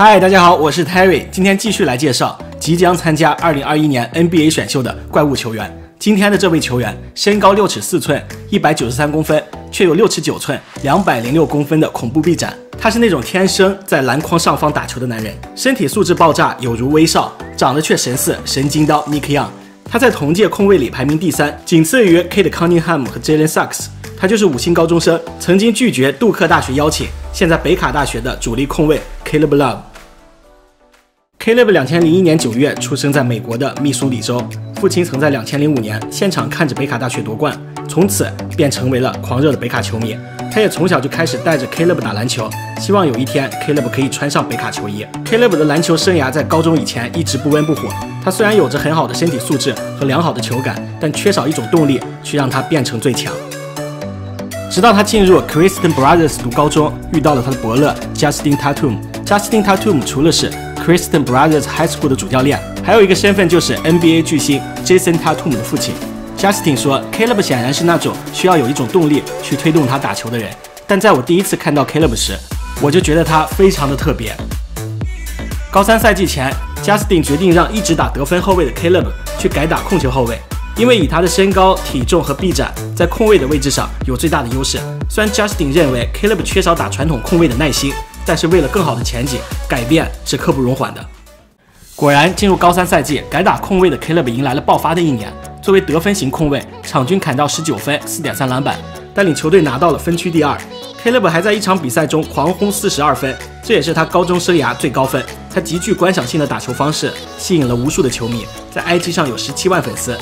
嗨，大家好，我是 Terry，今天继续来介绍即将参加2021年 NBA 选秀的怪物球员。今天的这位球员身高六尺四寸，一百九十三公分，却有六尺九寸，两百零六公分的恐怖臂展。他是那种天生在篮筐上方打球的男人，身体素质爆炸，有如威少，长得却神似神经刀 Nick Young。他在同届控卫里排名第三，仅次于 Kate Cunningham 和 Jalen Suggs。他就是五星高中生，曾经拒绝杜克大学邀请，现在北卡大学的主力控卫 Caleb Love。Caleb 两千零一年九月出生在美国的密苏里州，父亲曾在两千零五年现场看着北卡大学夺冠，从此便成为了狂热的北卡球迷。他也从小就开始带着 Caleb 打篮球，希望有一天 Caleb 可以穿上北卡球衣。Caleb 的篮球生涯在高中以前一直不温不火。他虽然有着很好的身体素质和良好的球感，但缺少一种动力去让他变成最强。直到他进入 Christian Brothers 读高中，遇到了他的伯乐 Justin Tatum。Justin Tatum 除了是 Christian Brothers High School 的主教练，还有一个身份就是 NBA 巨星 Jason Tatum 的父亲。Justin 说，Caleb 显然是那种需要有一种动力去推动他打球的人。但在我第一次看到 Caleb 时，我就觉得他非常的特别。高三赛季前，Justin 决定让一直打得分后卫的 Caleb 去改打控球后卫，因为以他的身高、体重和臂展，在控卫的位置上有最大的优势。虽然 Justin 认为 Caleb 缺少打传统控卫的耐心。但是为了更好的前景，改变是刻不容缓的。果然，进入高三赛季，改打控卫的 Caleb 迎来了爆发的一年。作为得分型控卫，场均砍到十九分、四点三篮板，带领球队拿到了分区第二。Caleb 还在一场比赛中狂轰四十二分，这也是他高中生涯最高分。他极具观赏性的打球方式吸引了无数的球迷，在 IG 上有十七万粉丝。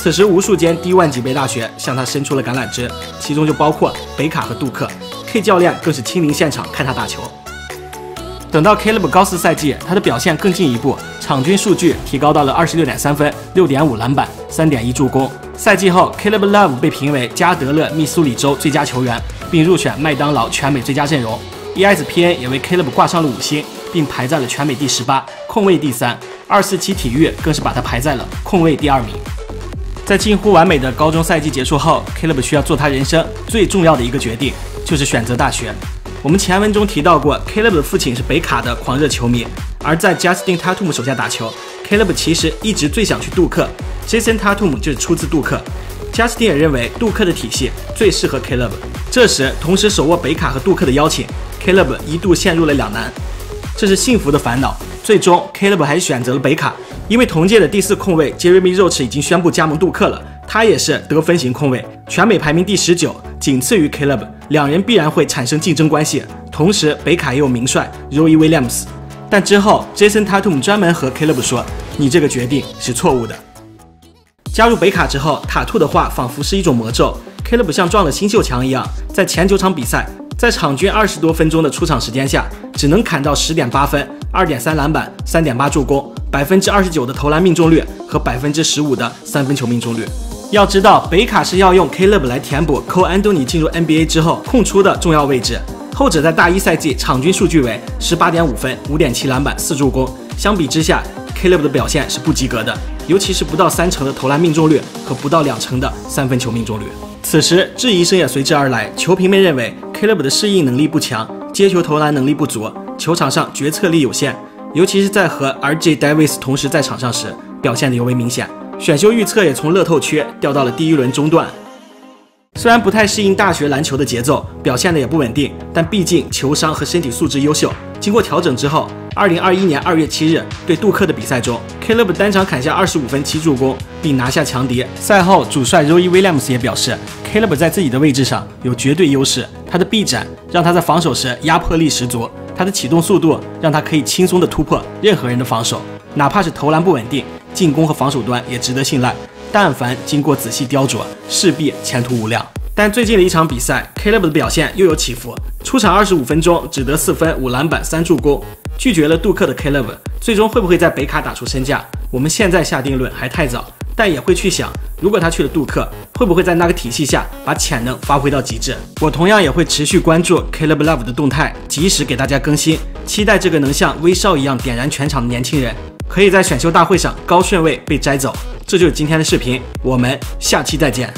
此时，无数间低万级别大学向他伸出了橄榄枝，其中就包括北卡和杜克。K 教练更是亲临现场看他打球。等到 Caleb 高四赛季，他的表现更进一步，场均数据提高到了二十六点三分、六点五篮板、三点一助攻。赛季后，Caleb Love 被评为加德勒密苏里州最佳球员，并入选麦当劳全美最佳阵容。ESPN 也为 Caleb 挂上了五星，并排在了全美第十八，控卫第三。二四七体育更是把他排在了控卫第二名。在近乎完美的高中赛季结束后，Caleb 需要做他人生最重要的一个决定，就是选择大学。我们前文中提到过，Caleb 的父亲是北卡的狂热球迷，而在 Justin Tatum 手下打球，Caleb 其实一直最想去杜克。Jason Tatum 就是出自杜克，Justin 也认为杜克的体系最适合 Caleb。这时，同时手握北卡和杜克的邀请，Caleb 一度陷入了两难，这是幸福的烦恼。最终，Caleb 还是选择了北卡，因为同届的第四控卫 Jeremy Roach 已经宣布加盟杜克了，他也是得分型控卫，全美排名第十九。仅次于 Caleb，两人必然会产生竞争关系。同时，北卡也有名帅 Roy Williams。但之后，Jason Tatum 专门和 Caleb 说：“你这个决定是错误的。”加入北卡之后，塔兔的话仿佛是一种魔咒。Caleb 像撞了新秀墙一样，在前九场比赛，在场均二十多分钟的出场时间下，只能砍到十点八分、二点三篮板、三点八助攻、百分之二十九的投篮命中率和百分之十五的三分球命中率。要知道，北卡是要用 Caleb 来填补 Cole Anthony 进入 NBA 之后空出的重要位置。后者在大一赛季场均数据为十八点五分、五点七篮板、四助攻。相比之下，Caleb 的表现是不及格的，尤其是不到三成的投篮命中率和不到两成的三分球命中率。此时，质疑声也随之而来。球评们认为 Caleb 的适应能力不强，接球投篮能力不足，球场上决策力有限，尤其是在和 RJ Davis 同时在场上时，表现的尤为明显。选秀预测也从乐透区掉到了第一轮中段。虽然不太适应大学篮球的节奏，表现的也不稳定，但毕竟球商和身体素质优秀。经过调整之后，二零二一年二月七日对杜克的比赛中，Caleb 单场砍下二十五分七助攻，并拿下强敌。赛后，主帅 Roy Williams 也表示，Caleb 在自己的位置上有绝对优势，他的臂展让他在防守时压迫力十足，他的启动速度让他可以轻松的突破任何人的防守，哪怕是投篮不稳定。进攻和防守端也值得信赖，但凡经过仔细雕琢，势必前途无量。但最近的一场比赛，Caleb 的表现又有起伏，出场二十五分钟只得四分、五篮板、三助攻，拒绝了杜克的 Caleb，最终会不会在北卡打出身价？我们现在下定论还太早，但也会去想，如果他去了杜克，会不会在那个体系下把潜能发挥到极致？我同样也会持续关注 Caleb Love 的动态，及时给大家更新，期待这个能像威少一样点燃全场的年轻人。可以在选秀大会上高顺位被摘走，这就是今天的视频，我们下期再见。